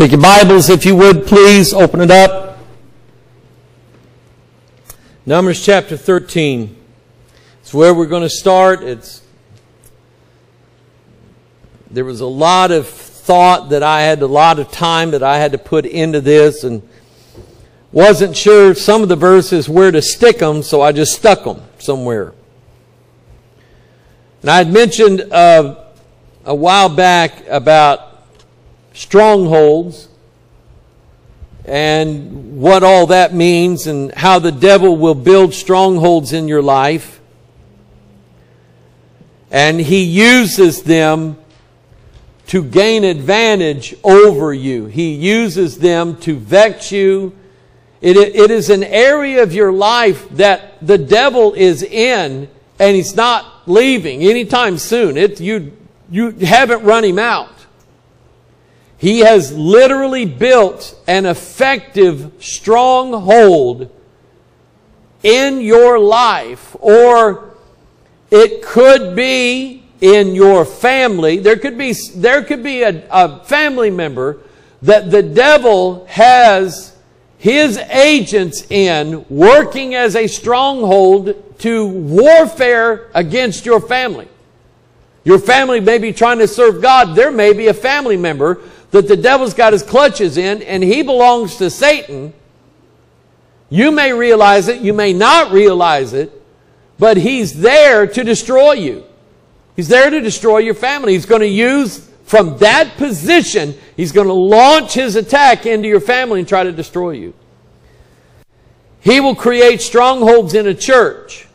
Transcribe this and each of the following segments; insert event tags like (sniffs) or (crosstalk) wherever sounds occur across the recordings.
Take your Bibles, if you would, please. Open it up. Numbers chapter 13. It's where we're going to start. It's there was a lot of thought that I had, a lot of time that I had to put into this, and wasn't sure some of the verses where to stick them, so I just stuck them somewhere. And I had mentioned uh, a while back about strongholds and what all that means and how the devil will build strongholds in your life. And he uses them to gain advantage over you. He uses them to vex you. It, it is an area of your life that the devil is in and he's not leaving anytime soon. It, you, you haven't run him out. He has literally built an effective stronghold in your life, or it could be in your family. There could be, there could be a, a family member that the devil has his agents in working as a stronghold to warfare against your family. Your family may be trying to serve God. There may be a family member that the devil's got his clutches in and he belongs to Satan. You may realize it, you may not realize it, but he's there to destroy you. He's there to destroy your family. He's going to use from that position, he's going to launch his attack into your family and try to destroy you. He will create strongholds in a church.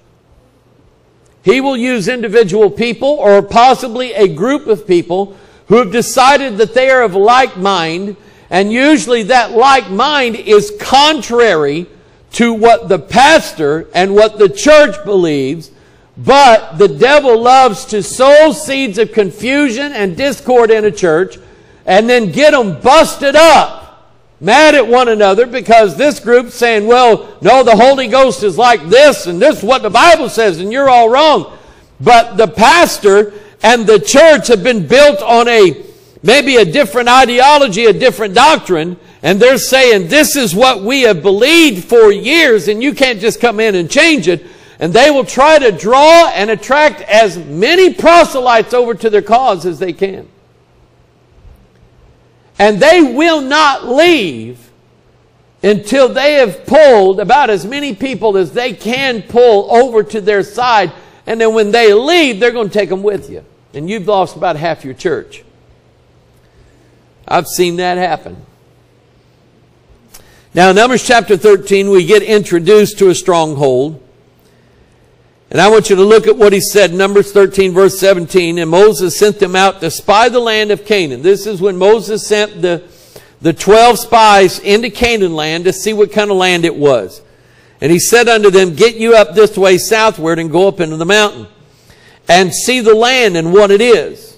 He will use individual people or possibly a group of people who have decided that they are of like mind, and usually that like mind is contrary to what the pastor and what the church believes, but the devil loves to sow seeds of confusion and discord in a church and then get them busted up mad at one another because this group's saying, well, no, the Holy Ghost is like this and this is what the Bible says and you're all wrong. But the pastor and the church have been built on a maybe a different ideology, a different doctrine, and they're saying this is what we have believed for years and you can't just come in and change it. And they will try to draw and attract as many proselytes over to their cause as they can. And they will not leave until they have pulled about as many people as they can pull over to their side. And then when they leave, they're going to take them with you and you've lost about half your church. I've seen that happen. Now, in Numbers chapter 13, we get introduced to a stronghold. And I want you to look at what he said, Numbers 13, verse 17. And Moses sent them out to spy the land of Canaan. This is when Moses sent the, the 12 spies into Canaan land to see what kind of land it was. And he said unto them, Get you up this way southward and go up into the mountain and see the land and what it is,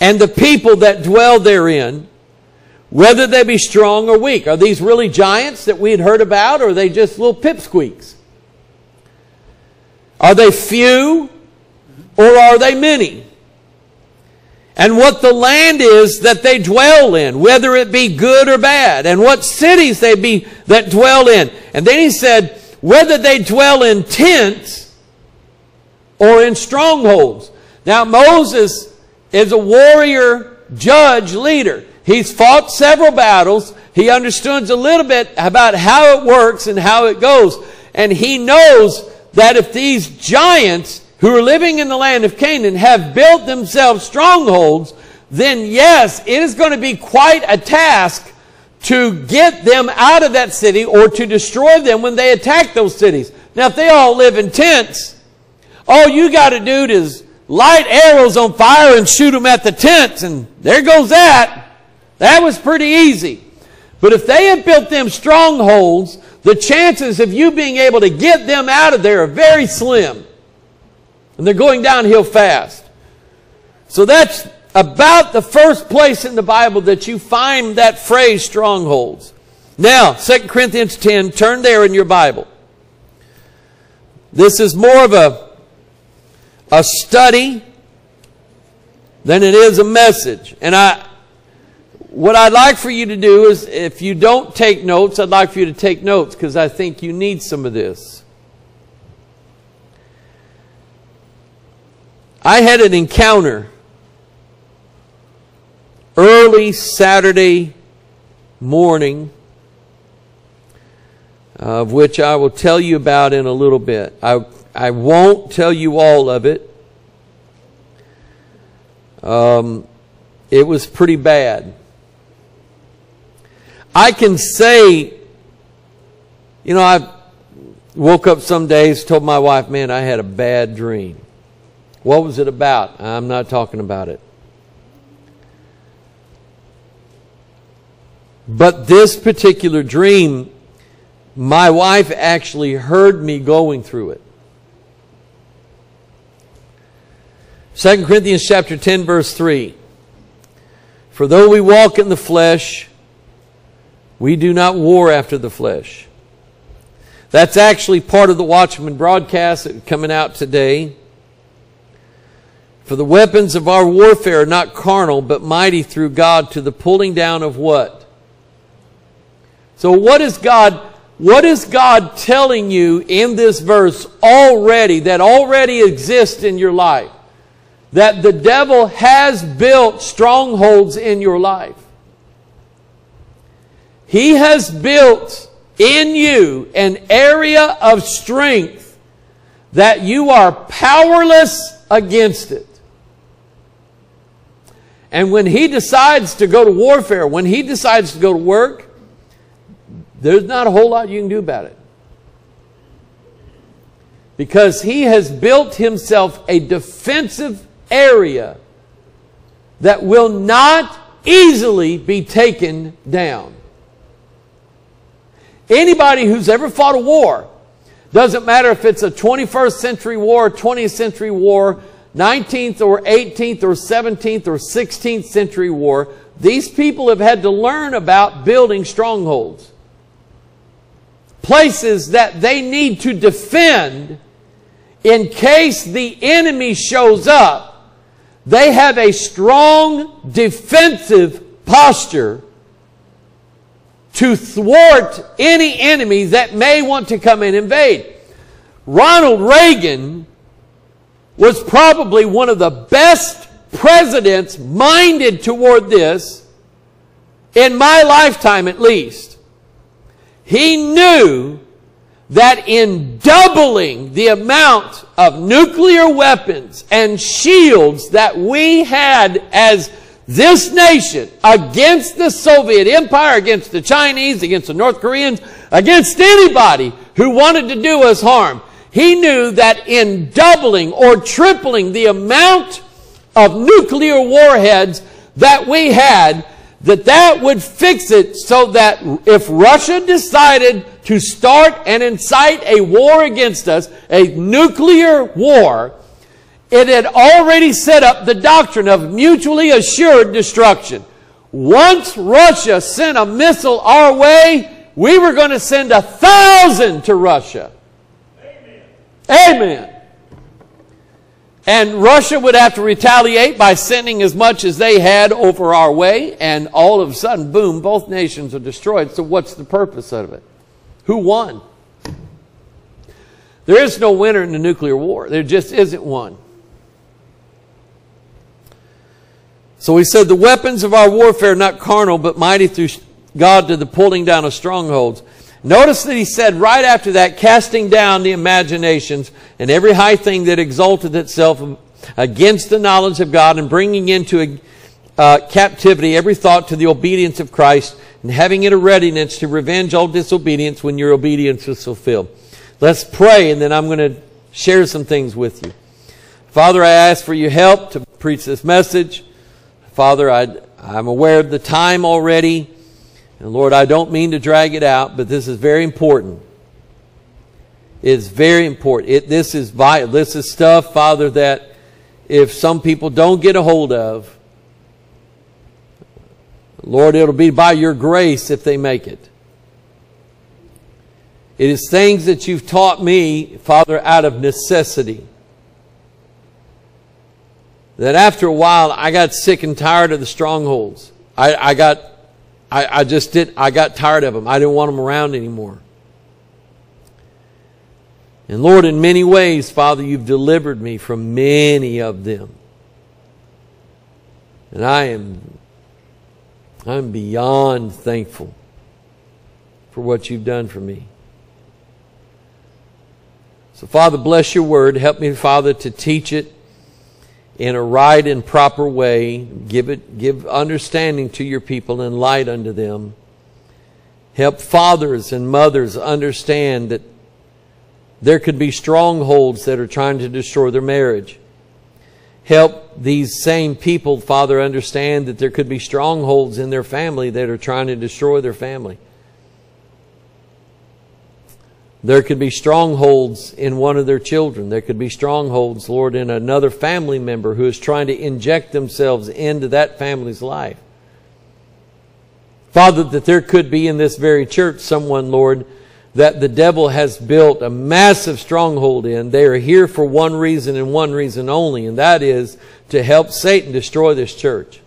and the people that dwell therein, whether they be strong or weak. Are these really giants that we had heard about, or are they just little pipsqueaks? Are they few, or are they many? And what the land is that they dwell in, whether it be good or bad, and what cities they be that dwell in. And then he said, whether they dwell in tents or in strongholds. Now, Moses is a warrior, judge, leader. He's fought several battles. He understands a little bit about how it works and how it goes. And he knows that if these giants who are living in the land of Canaan have built themselves strongholds, then yes, it is going to be quite a task to get them out of that city or to destroy them when they attack those cities. Now, if they all live in tents, all you got to do is light arrows on fire and shoot them at the tents, and there goes that. That was pretty easy. But if they have built them strongholds, the chances of you being able to get them out of there are very slim. And they're going downhill fast. So that's about the first place in the Bible that you find that phrase strongholds. Now, 2 Corinthians 10, turn there in your Bible. This is more of a a study than it is a message. And I, what I'd like for you to do is, if you don't take notes, I'd like for you to take notes because I think you need some of this. I had an encounter early Saturday morning, of which I will tell you about in a little bit. I, I won't tell you all of it. Um, it was pretty bad. I can say, you know, I woke up some days, told my wife, man, I had a bad dream. What was it about? I'm not talking about it. But this particular dream, my wife actually heard me going through it. 2 Corinthians chapter 10 verse 3. For though we walk in the flesh, we do not war after the flesh. That's actually part of the Watchman broadcast coming out today. For the weapons of our warfare are not carnal, but mighty through God to the pulling down of what? So what is God, what is God telling you in this verse already, that already exists in your life? That the devil has built strongholds in your life. He has built in you an area of strength that you are powerless against it. And when he decides to go to warfare, when he decides to go to work, there's not a whole lot you can do about it. Because he has built himself a defensive area that will not easily be taken down. Anybody who's ever fought a war, doesn't matter if it's a 21st century war, 20th century war, 19th or 18th or 17th or 16th century war, these people have had to learn about building strongholds. Places that they need to defend in case the enemy shows up. They have a strong defensive posture to thwart any enemy that may want to come and invade. Ronald Reagan was probably one of the best presidents minded toward this in my lifetime at least. He knew that in doubling the amount of nuclear weapons and shields that we had as this nation against the Soviet Empire, against the Chinese, against the North Koreans, against anybody who wanted to do us harm, he knew that in doubling or tripling the amount of nuclear warheads that we had, that that would fix it so that if Russia decided to start and incite a war against us, a nuclear war, it had already set up the doctrine of mutually assured destruction. Once Russia sent a missile our way, we were going to send a thousand to Russia. Amen. Amen. And Russia would have to retaliate by sending as much as they had over our way, and all of a sudden, boom, both nations are destroyed. So, what's the purpose of it? Who won? There is no winner in the nuclear war. There just isn't one. So he said, The weapons of our warfare are not carnal, but mighty through God to the pulling down of strongholds. Notice that he said right after that, casting down the imaginations and every high thing that exalted itself against the knowledge of God and bringing into a, uh, captivity every thought to the obedience of Christ and having it a readiness to revenge all disobedience when your obedience is fulfilled. Let's pray and then I'm going to share some things with you. Father, I ask for your help to preach this message. Father, I, I'm aware of the time already. And Lord, I don't mean to drag it out, but this is very important. It's very important. It, this is vital. This is stuff, Father, that if some people don't get a hold of, Lord, it'll be by your grace if they make it. It is things that you've taught me, Father, out of necessity. That after a while, I got sick and tired of the strongholds. I, I got, I, I just did, I got tired of them. I didn't want them around anymore. And Lord, in many ways, Father, you've delivered me from many of them. And I am, I'm beyond thankful for what you've done for me. So, Father, bless your word. Help me, Father, to teach it in a right and proper way. Give it, give understanding to your people and light unto them. Help fathers and mothers understand that there could be strongholds that are trying to destroy their marriage. Help these same people, Father, understand that there could be strongholds in their family that are trying to destroy their family. There could be strongholds in one of their children. There could be strongholds, Lord, in another family member who is trying to inject themselves into that family's life. Father, that there could be in this very church someone, Lord, that the devil has built a massive stronghold in. They are here for one reason and one reason only, and that is to help Satan destroy this church.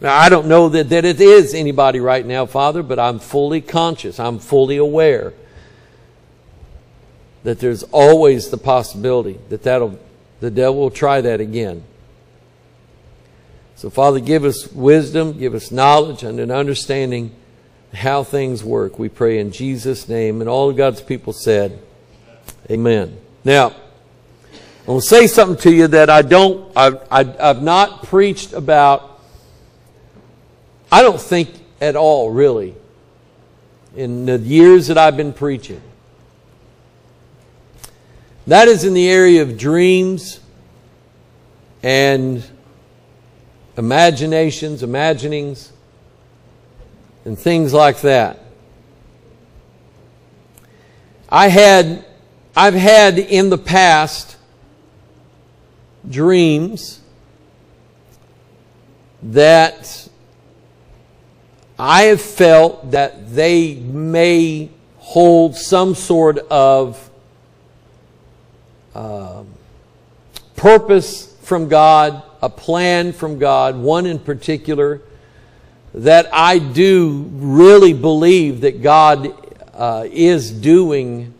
Now, I don't know that, that it is anybody right now, Father, but I'm fully conscious. I'm fully aware that there's always the possibility that that'll, the devil will try that again. So, Father, give us wisdom, give us knowledge and an understanding how things work. We pray in Jesus' name. And all God's people said, Amen. Now, I will say something to you that I don't, I've, I've not preached about, I don't think at all, really, in the years that I've been preaching. That is in the area of dreams and imaginations, imaginings and things like that. I had, I've had in the past dreams that I have felt that they may hold some sort of uh, purpose from God, a plan from God, one in particular that I do really believe that God uh, is doing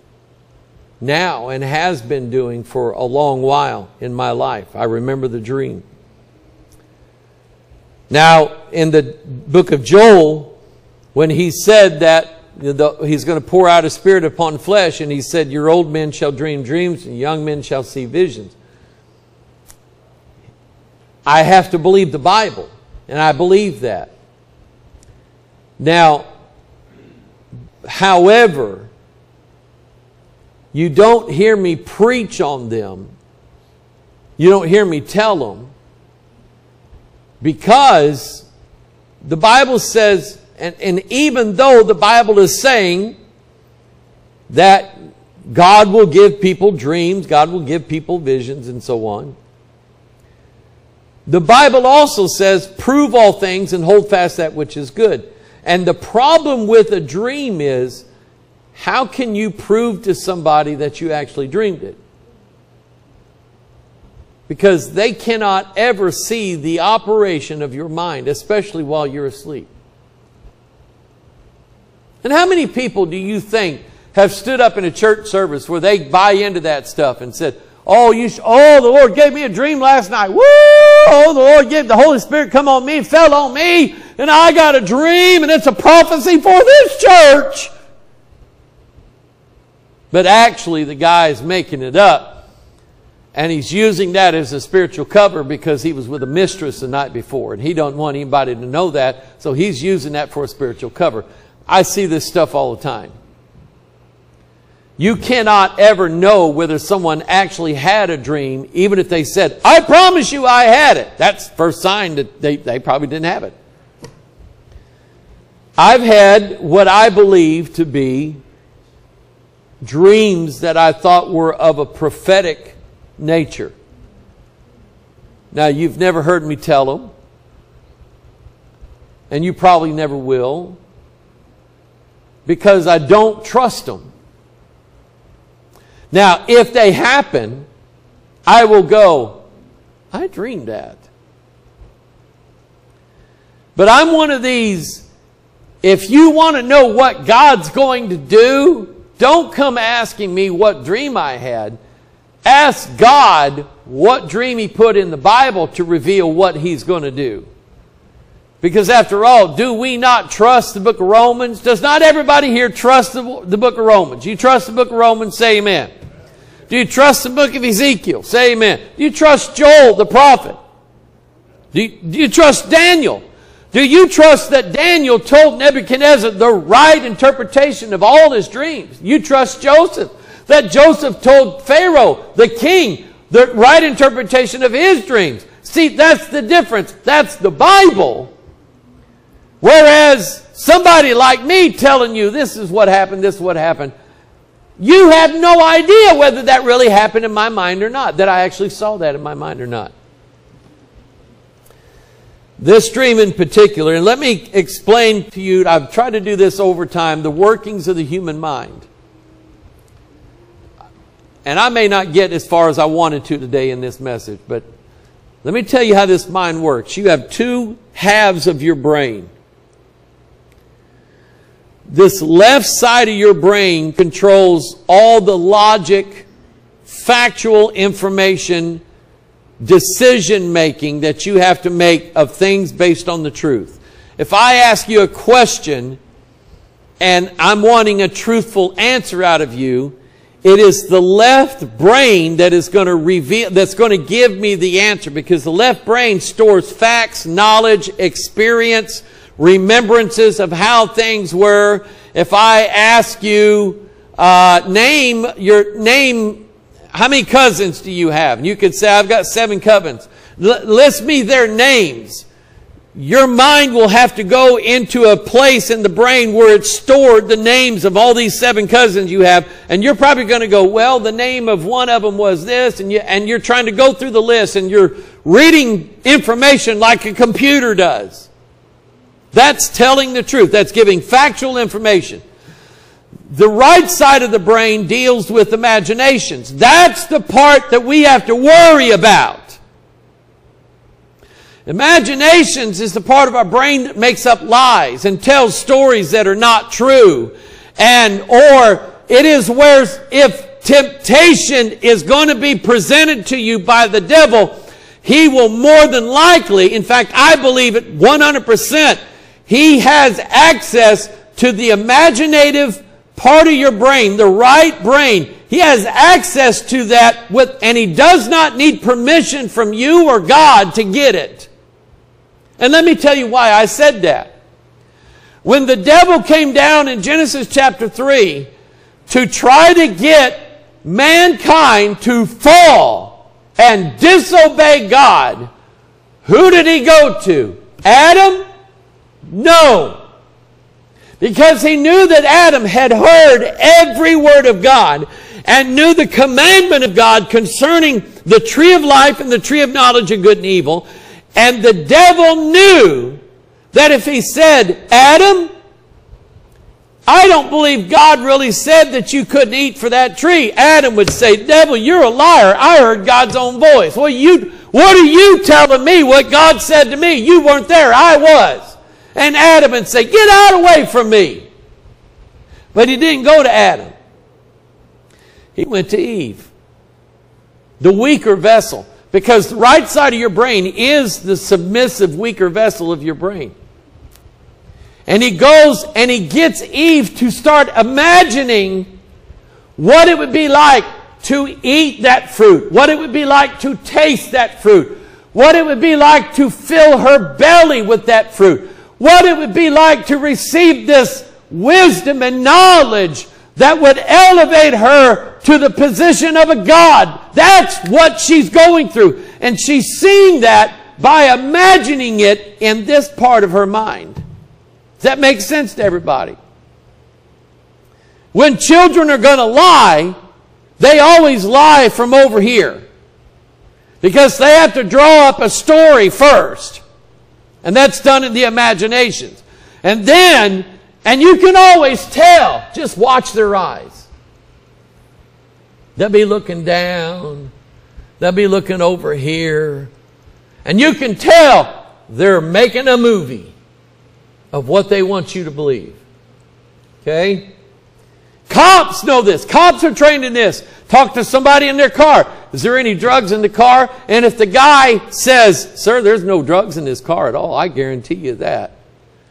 now and has been doing for a long while in my life. I remember the dream. Now, in the book of Joel, when he said that he's going to pour out a spirit upon flesh, and he said, Your old men shall dream dreams, and young men shall see visions. I have to believe the Bible, and I believe that. Now, however, you don't hear me preach on them. You don't hear me tell them because the Bible says, and, and even though the Bible is saying that God will give people dreams, God will give people visions, and so on. The Bible also says, prove all things and hold fast that which is good. And the problem with a dream is how can you prove to somebody that you actually dreamed it? Because they cannot ever see the operation of your mind, especially while you're asleep. And how many people do you think have stood up in a church service where they buy into that stuff and said, Oh, you oh, the Lord gave me a dream last night. Woo! Oh, the Lord gave the Holy Spirit come on me, fell on me, and I got a dream, and it's a prophecy for this church. But actually, the guy is making it up, and he's using that as a spiritual cover because he was with a mistress the night before, and he don't want anybody to know that, so he's using that for a spiritual cover. I see this stuff all the time. You cannot ever know whether someone actually had a dream, even if they said, I promise you I had it. That's first sign that they, they probably didn't have it. I've had what I believe to be dreams that I thought were of a prophetic nature. Now, you've never heard me tell them, and you probably never will, because I don't trust them. Now, if they happen, I will go, I dreamed that. But I'm one of these, if you want to know what God's going to do, don't come asking me what dream I had. Ask God what dream He put in the Bible to reveal what He's going to do. Because after all, do we not trust the book of Romans? Does not everybody here trust the, the book of Romans? You trust the book of Romans? Say amen. Do you trust the book of Ezekiel? Say amen. Do you trust Joel the prophet? Do you, do you trust Daniel? Do you trust that Daniel told Nebuchadnezzar the right interpretation of all his dreams? You trust Joseph. That Joseph told Pharaoh, the king, the right interpretation of his dreams. See, that's the difference. That's the Bible. Whereas somebody like me telling you this is what happened, this is what happened, you have no idea whether that really happened in my mind or not, that I actually saw that in my mind or not. This dream in particular, and let me explain to you, I've tried to do this over time, the workings of the human mind. And I may not get as far as I wanted to today in this message, but let me tell you how this mind works. You have two halves of your brain. This left side of your brain controls all the logic, factual information, decision making that you have to make of things based on the truth. If I ask you a question and I'm wanting a truthful answer out of you, it is the left brain that is going to reveal, that's going to give me the answer because the left brain stores facts, knowledge, experience, remembrances of how things were. If I ask you, uh, name your name, how many cousins do you have? And you could say, I've got seven cousins. L- list me their names. Your mind will have to go into a place in the brain where it's stored the names of all these seven cousins you have. And you're probably going to go, well, the name of one of them was this. And, you, and you're trying to go through the list and you're reading information like a computer does. That's telling the truth. That's giving factual information. The right side of the brain deals with imaginations. That's the part that we have to worry about. Imaginations is the part of our brain that makes up lies and tells stories that are not true. And, or it is where if temptation is going to be presented to you by the devil, he will more than likely, in fact, I believe it 100%, he has access to the imaginative part of your brain, the right brain. He has access to that with, and he does not need permission from you or God to get it. And let me tell you why I said that. When the devil came down in Genesis chapter 3 to try to get mankind to fall and disobey God, who did he go to? Adam no. Because he knew that Adam had heard every word of God and knew the commandment of God concerning the tree of life and the tree of knowledge of good and evil. And the devil knew that if he said, Adam, I don't believe God really said that you couldn't eat for that tree. Adam would say, devil, you're a liar. I heard God's own voice. Well, you, what are you telling me what God said to me? You weren't there. I was and Adam and say, Get out away from me. But he didn't go to Adam. He went to Eve, the weaker vessel. Because the right side of your brain is the submissive, weaker vessel of your brain. And he goes and he gets Eve to start imagining what it would be like to eat that fruit, what it would be like to taste that fruit, what it would be like to fill her belly with that fruit, what it would be like to receive this wisdom and knowledge that would elevate her to the position of a God. That's what she's going through. And she's seeing that by imagining it in this part of her mind. Does that make sense to everybody? When children are going to lie, they always lie from over here. Because they have to draw up a story first. And that's done in the imaginations. And then, and you can always tell, just watch their eyes. They'll be looking down. They'll be looking over here. And you can tell they're making a movie. of what they want you to believe. Okay? Cops know this. Cops are trained in this. Talk to somebody in their car. Is there any drugs in the car? And if the guy says, Sir, there's no drugs in this car at all, I guarantee you that.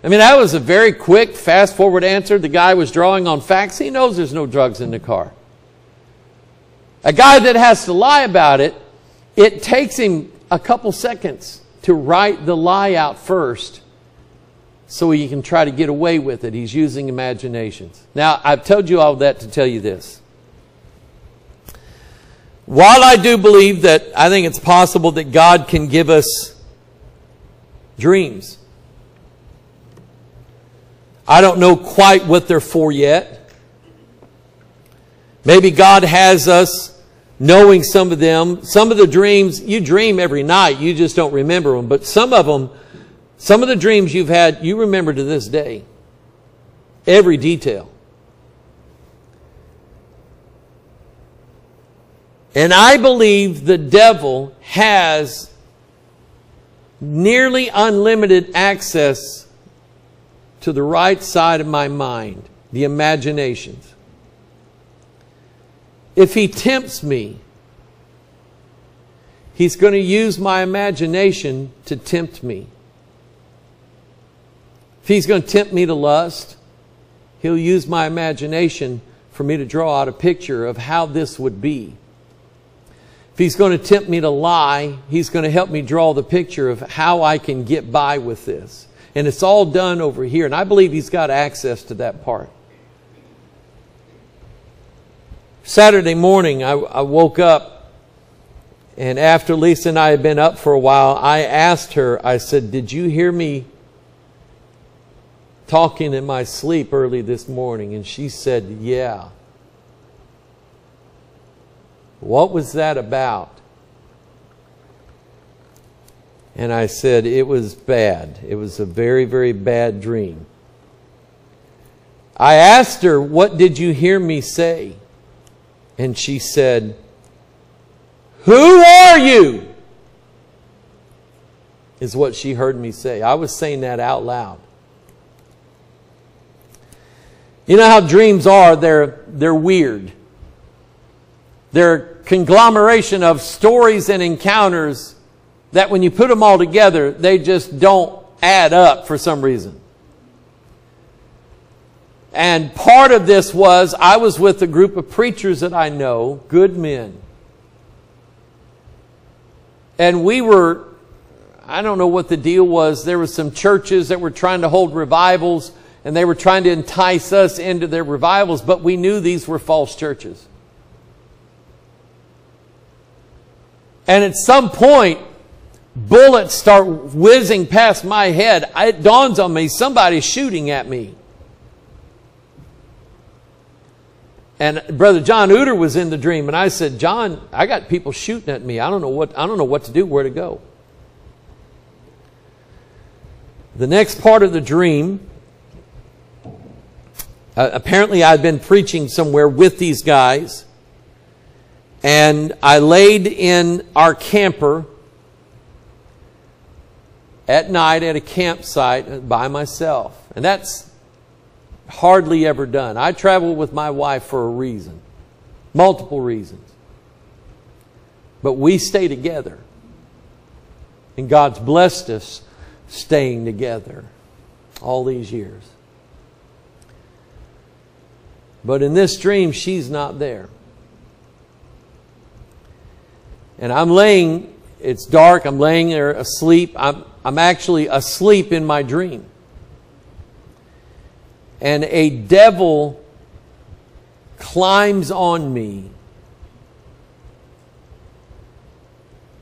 I mean, that was a very quick, fast forward answer. The guy was drawing on facts. He knows there's no drugs in the car. A guy that has to lie about it, it takes him a couple seconds to write the lie out first so he can try to get away with it. He's using imaginations. Now, I've told you all that to tell you this. While I do believe that I think it's possible that God can give us dreams, I don't know quite what they're for yet. Maybe God has us knowing some of them. Some of the dreams, you dream every night, you just don't remember them. But some of them, some of the dreams you've had, you remember to this day. Every detail. And I believe the devil has nearly unlimited access to the right side of my mind, the imaginations. If he tempts me, he's going to use my imagination to tempt me. If he's going to tempt me to lust, he'll use my imagination for me to draw out a picture of how this would be. If he's going to tempt me to lie, he's going to help me draw the picture of how I can get by with this. And it's all done over here. And I believe he's got access to that part. Saturday morning, I, I woke up, and after Lisa and I had been up for a while, I asked her, I said, Did you hear me talking in my sleep early this morning? And she said, Yeah. What was that about? And I said, It was bad. It was a very, very bad dream. I asked her, What did you hear me say? And she said, Who are you? Is what she heard me say. I was saying that out loud. You know how dreams are, they're, they're weird. They're conglomeration of stories and encounters that when you put them all together, they just don't add up for some reason. And part of this was I was with a group of preachers that I know, good men. And we were, I don't know what the deal was. There were some churches that were trying to hold revivals and they were trying to entice us into their revivals, but we knew these were false churches. And at some point, bullets start whizzing past my head. It dawns on me somebody's shooting at me. And Brother John Uter was in the dream, and I said, John, I got people shooting at me. I don't know what, I don't know what to do, where to go. The next part of the dream, uh, apparently I'd been preaching somewhere with these guys, and I laid in our camper at night at a campsite by myself. And that's hardly ever done. I travel with my wife for a reason, multiple reasons. But we stay together. And God's blessed us staying together all these years. But in this dream, she's not there. And I'm laying, it's dark, I'm laying there asleep. I'm, I'm actually asleep in my dream. And a devil climbs on me.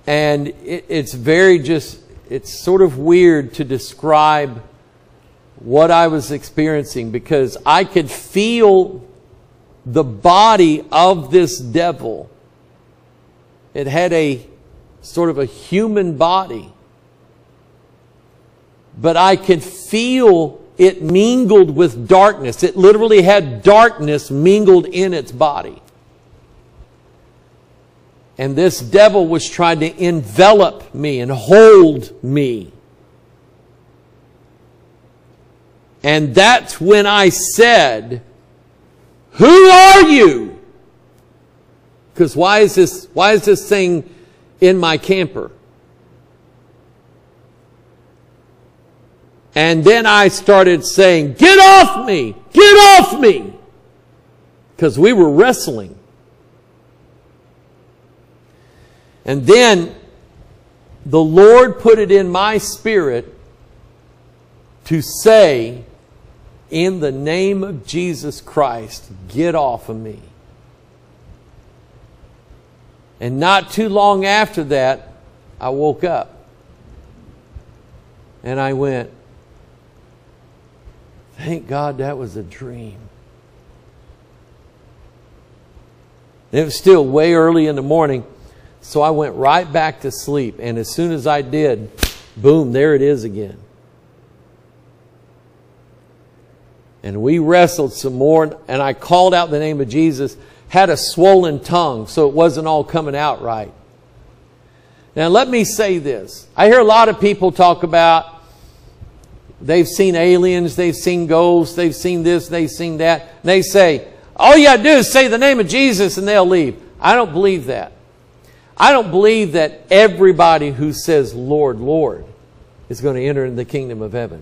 And it, it's very just, it's sort of weird to describe what I was experiencing because I could feel the body of this devil it had a sort of a human body. But I could feel it mingled with darkness. It literally had darkness mingled in its body. And this devil was trying to envelop me and hold me. And that's when I said, Who are you? Because why is this why is this thing in my camper? And then I started saying, Get off me! Get off me! Because we were wrestling. And then the Lord put it in my spirit to say, in the name of Jesus Christ, get off of me. And not too long after that, I woke up. And I went, thank God that was a dream. It was still way early in the morning. So I went right back to sleep. And as soon as I did, boom, there it is again. And we wrestled some more, and I called out the name of Jesus, had a swollen tongue, so it wasn't all coming out right. Now, let me say this. I hear a lot of people talk about they've seen aliens, they've seen ghosts, they've seen this, they've seen that. And they say, all you got to do is say the name of Jesus and they'll leave. I don't believe that. I don't believe that everybody who says, Lord, Lord, is going to enter in the kingdom of heaven.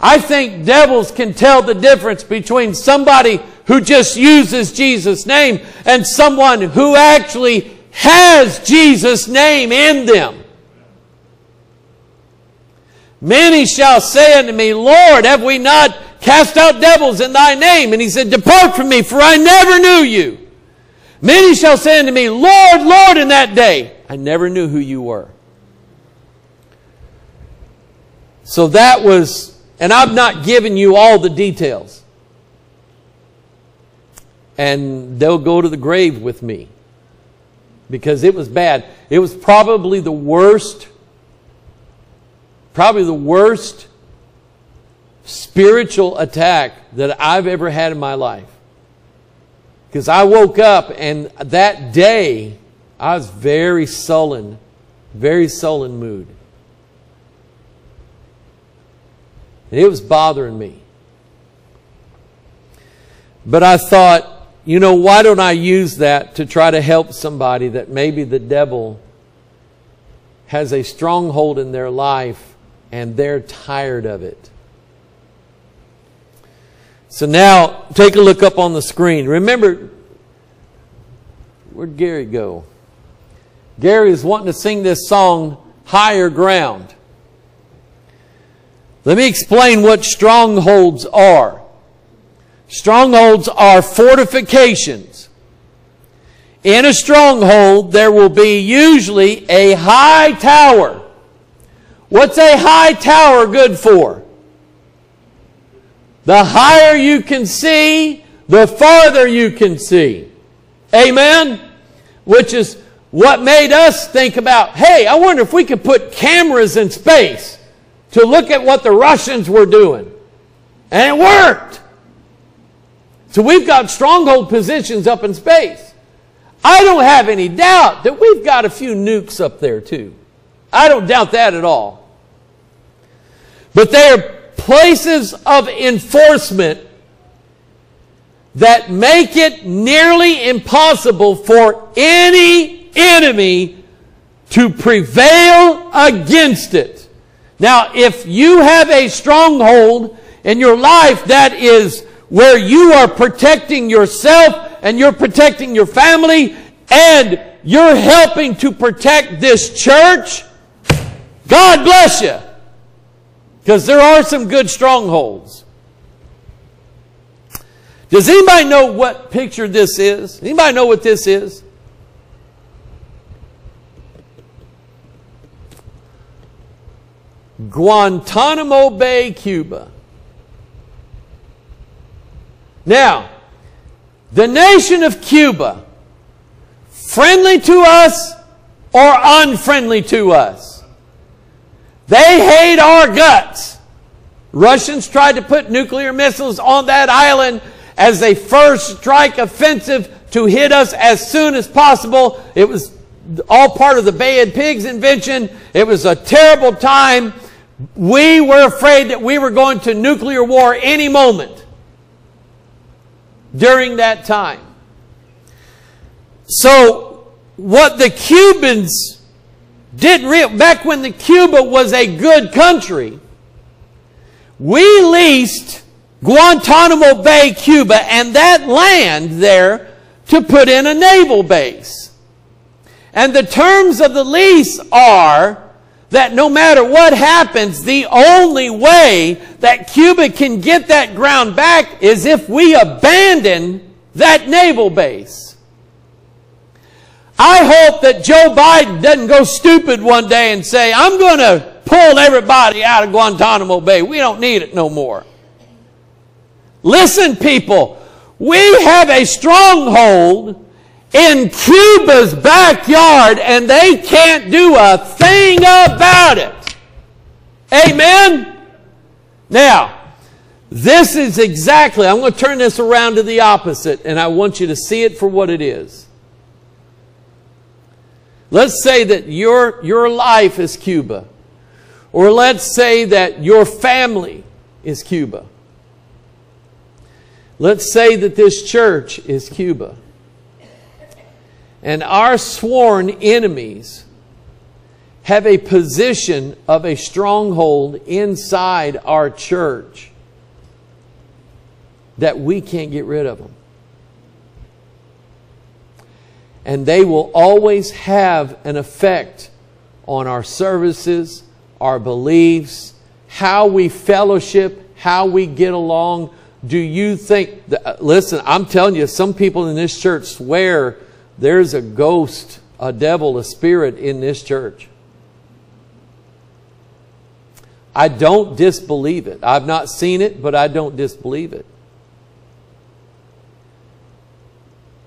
I think devils can tell the difference between somebody who just uses Jesus' name and someone who actually has Jesus' name in them. Many shall say unto me, Lord, have we not cast out devils in thy name? And he said, Depart from me, for I never knew you. Many shall say unto me, Lord, Lord, in that day. I never knew who you were. So that was, and I've not given you all the details. And they'll go to the grave with me because it was bad. It was probably the worst, probably the worst spiritual attack that I've ever had in my life. Because I woke up and that day I was very sullen, very sullen mood. And it was bothering me. But I thought, you know, why don't I use that to try to help somebody that maybe the devil has a stronghold in their life and they're tired of it. So now, take a look up on the screen. Remember, where'd Gary go? Gary is wanting to sing this song, Higher Ground. Let me explain what strongholds are. Strongholds are fortifications. In a stronghold, there will be usually a high tower. What's a high tower good for? The higher you can see, the farther you can see. Amen? Which is what made us think about, hey, I wonder if we could put cameras in space to look at what the Russians were doing. And it worked. So we've got stronghold positions up in space. I don't have any doubt that we've got a few nukes up there too. I don't doubt that at all. But they are places of enforcement that make it nearly impossible for any enemy to prevail against it. Now, if you have a stronghold in your life that is where you are protecting yourself and you're protecting your family and you're helping to protect this church, God bless you. Because there are some good strongholds. Does anybody know what picture this is? Anybody know what this is? Guantanamo Bay, Cuba. Now, the nation of Cuba, friendly to us or unfriendly to us? They hate our guts. Russians tried to put nuclear missiles on that island as a first strike offensive to hit us as soon as possible. It was all part of the Bay of Pigs invention. It was a terrible time. We were afraid that we were going to nuclear war any moment during that time. So, what the Cubans didn't realize, back when the Cuba was a good country, we leased Guantanamo Bay, Cuba, and that land there to put in a naval base. And the terms of the lease are that no matter what happens, the only way that Cuba can get that ground back is if we abandon that naval base. I hope that Joe Biden doesn't go stupid one day and say, I'm going to pull everybody out of Guantanamo Bay. We don't need it no more. Listen, people, we have a stronghold in Cuba's backyard and they can't do a thing about it. Amen? Now, this is exactly, I'm going to turn this around to the opposite and I want you to see it for what it is. Let's say that your, your life is Cuba. Or let's say that your family is Cuba. Let's say that this church is Cuba. And our sworn enemies have a position of a stronghold inside our church that we can't get rid of them. And they will always have an effect on our services, our beliefs, how we fellowship, how we get along. Do you think, that, uh, listen, I'm telling you, some people in this church swear there's a ghost, a devil, a spirit in this church. I don't disbelieve it. I've not seen it, but I don't disbelieve it.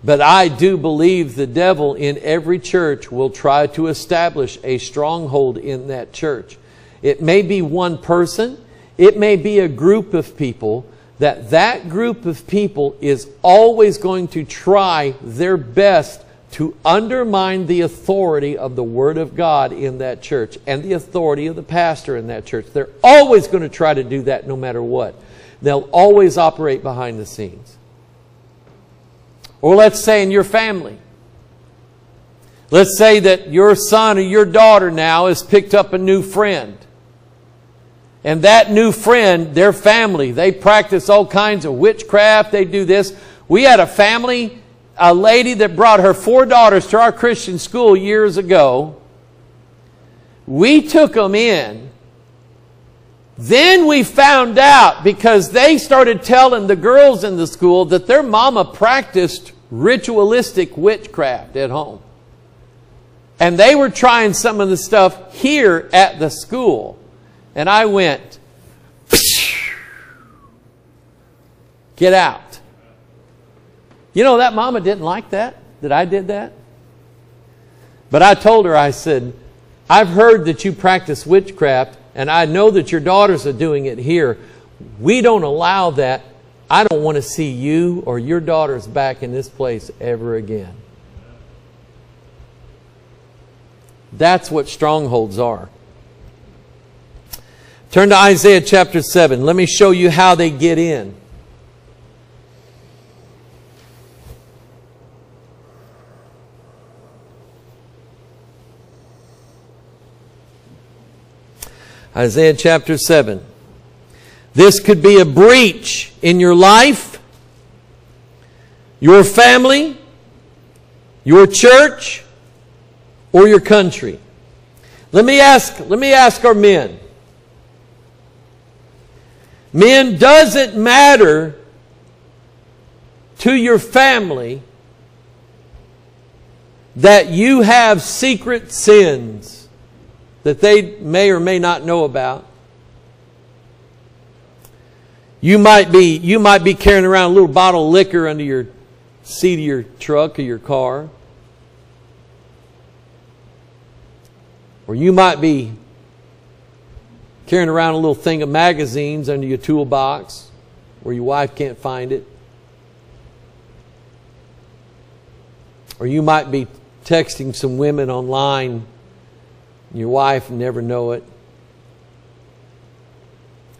But I do believe the devil in every church will try to establish a stronghold in that church. It may be one person, it may be a group of people, that that group of people is always going to try their best to undermine the authority of the Word of God in that church and the authority of the pastor in that church. They're always going to try to do that no matter what. They'll always operate behind the scenes. Or let's say in your family. Let's say that your son or your daughter now has picked up a new friend. And that new friend, their family, they practice all kinds of witchcraft. They do this. We had a family, a lady that brought her four daughters to our Christian school years ago. We took them in. Then we found out because they started telling the girls in the school that their mama practiced ritualistic witchcraft at home. And they were trying some of the stuff here at the school. And I went, (sniffs) get out. You know, that mama didn't like that, that I did that. But I told her, I said, I've heard that you practice witchcraft, and I know that your daughters are doing it here. We don't allow that. I don't want to see you or your daughters back in this place ever again. That's what strongholds are. Turn to Isaiah chapter 7. Let me show you how they get in. Isaiah chapter 7. This could be a breach in your life, your family, your church, or your country. Let me ask, let me ask our men. Men, does it matter to your family that you have secret sins that they may or may not know about? You might be, you might be carrying around a little bottle of liquor under your seat of your truck or your car. Or you might be carrying around a little thing of magazines under your toolbox where your wife can't find it. Or you might be texting some women online, your wife never know it.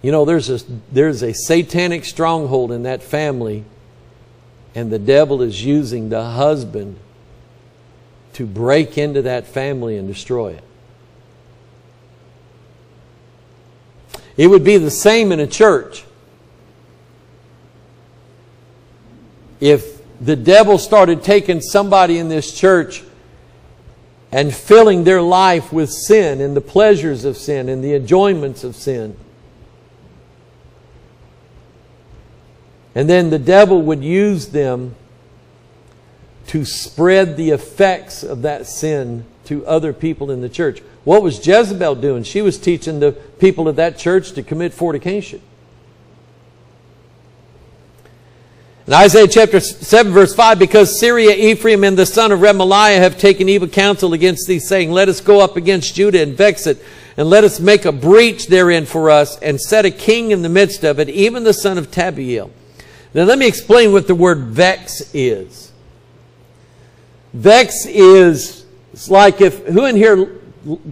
You know, there's a, there's a satanic stronghold in that family, and the devil is using the husband to break into that family and destroy it. It would be the same in a church. If the devil started taking somebody in this church and filling their life with sin and the pleasures of sin and the enjoyments of sin. And then the devil would use them to spread the effects of that sin to other people in the church. What was Jezebel doing? She was teaching the people of that church to commit fornication. In Isaiah chapter 7 verse 5, because Syria, Ephraim, and the son of Remaliah have taken evil counsel against thee, saying, Let us go up against Judah and vex it, and let us make a breach therein for us, and set a king in the midst of it, even the son of Tabeal. Now let me explain what the word vex is. Vex is, it's like if, who in here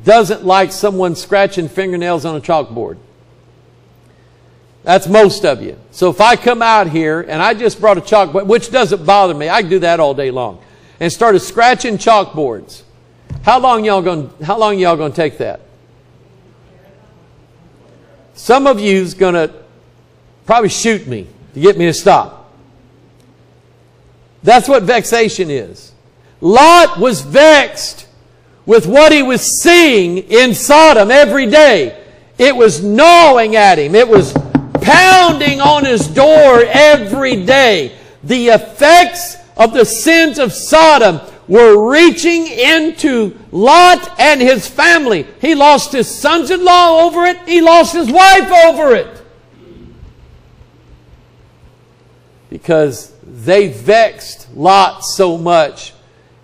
doesn't like someone scratching fingernails on a chalkboard? That's most of you. So if I come out here and I just brought a chalkboard, which doesn't bother me, I can do that all day long, and started scratching chalkboards, how long y'all going? How long y'all going to take that? Some of you's going to probably shoot me to get me to stop. That's what vexation is. Lot was vexed with what he was seeing in Sodom every day. It was gnawing at him. It was pounding on his door every day. The effects of the sins of Sodom were reaching into Lot and his family. He lost his sons in law over it, he lost his wife over it. Because they vexed Lot so much.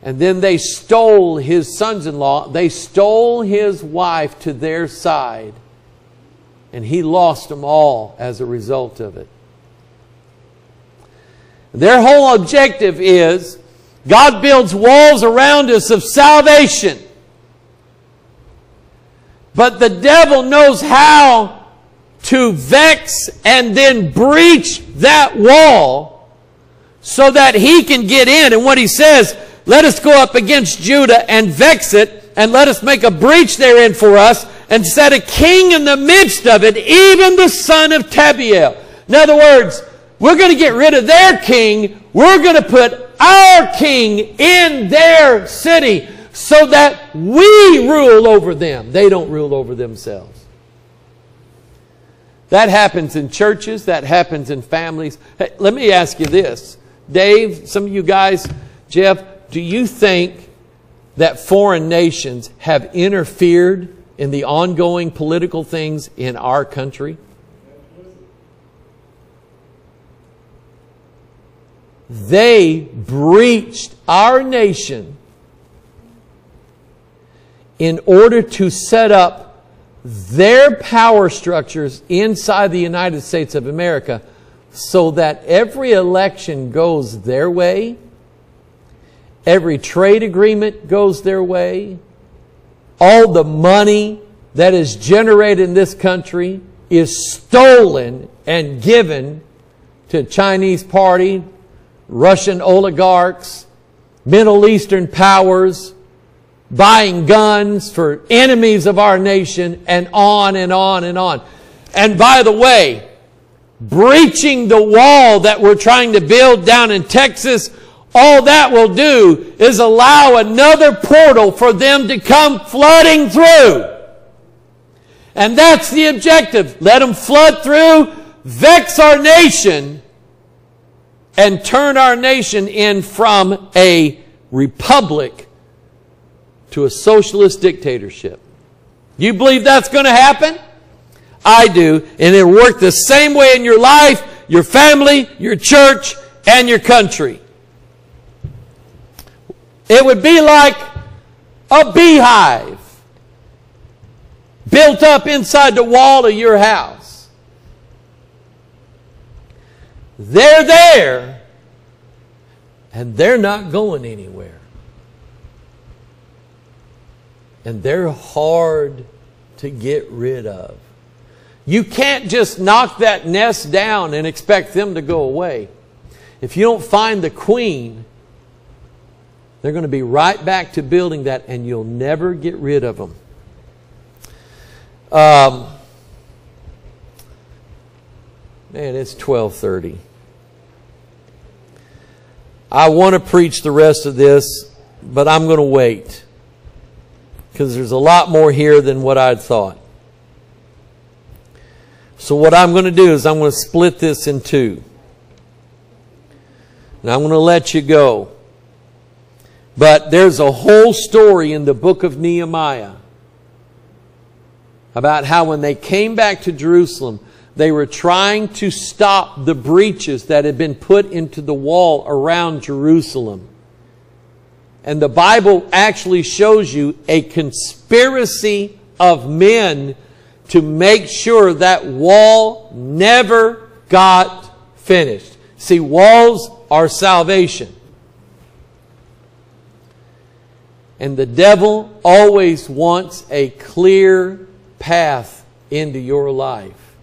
And then they stole his sons in law, they stole his wife to their side and he lost them all as a result of it. Their whole objective is God builds walls around us of salvation. But the devil knows how to vex and then breach that wall so that he can get in. And what he says, let us go up against Judah and vex it, and let us make a breach therein for us, and set a king in the midst of it, even the son of Tabeal. In other words, we're going to get rid of their king. We're going to put our king in their city so that we rule over them. They don't rule over themselves. That happens in churches. That happens in families. Hey, let me ask you this. Dave, some of you guys, Jeff, do you think that foreign nations have interfered in the ongoing political things in our country? They breached our nation in order to set up their power structures inside the United States of America so that every election goes their way, every trade agreement goes their way, all the money that is generated in this country is stolen and given to Chinese party, Russian oligarchs, Middle Eastern powers, buying guns for enemies of our nation, and on and on and on. And by the way, breaching the wall that we're trying to build down in Texas all that will do is allow another portal for them to come flooding through. And that's the objective. Let them flood through, vex our nation, and turn our nation in from a republic to a socialist dictatorship. You believe that's going to happen? I do. And it'll work the same way in your life, your family, your church, and your country. It would be like a beehive built up inside the wall of your house. They're there and they're not going anywhere. And they're hard to get rid of. You can't just knock that nest down and expect them to go away. If you don't find the queen, they're going to be right back to building that, and you'll never get rid of them. Um, man, it's twelve thirty. I want to preach the rest of this, but I'm going to wait because there's a lot more here than what I'd thought. So what I'm going to do is I'm going to split this in two. And I'm going to let you go. But there's a whole story in the book of Nehemiah about how when they came back to Jerusalem, they were trying to stop the breaches that had been put into the wall around Jerusalem. And the Bible actually shows you a conspiracy of men to make sure that wall never got finished. See, walls are salvation. And the devil always wants a clear path into your life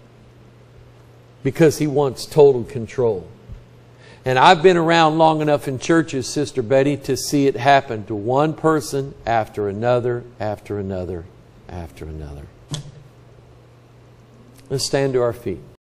because he wants total control. And I've been around long enough in churches, Sister Betty, to see it happen to one person after another, after another, after another. Let's stand to our feet.